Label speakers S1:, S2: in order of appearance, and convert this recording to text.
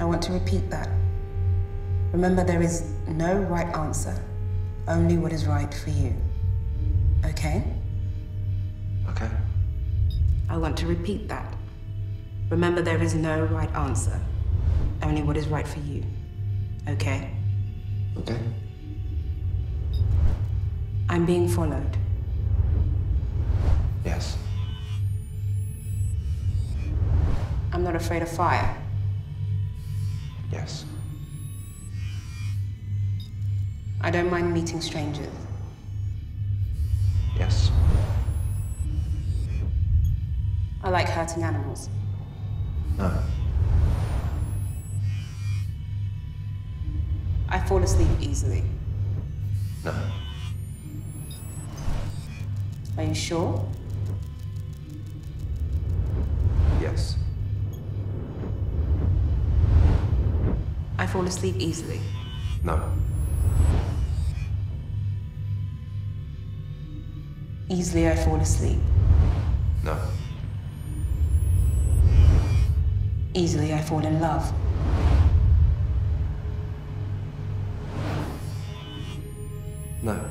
S1: I want to repeat that. Remember, there is no right answer, only what is right for you. Okay?
S2: Okay.
S1: I want to repeat that. Remember, there is no right answer, only what is right for you. Okay?
S2: Okay.
S1: I'm being followed.
S2: Yes.
S1: I'm not afraid of fire.
S2: Yes.
S1: I don't mind meeting strangers.
S2: Yes.
S1: I like hurting animals.
S2: No.
S1: I fall asleep easily.
S2: No.
S1: Are you sure? I fall asleep easily.
S2: No.
S1: Easily I fall asleep.
S2: No.
S1: Easily I fall in love. No.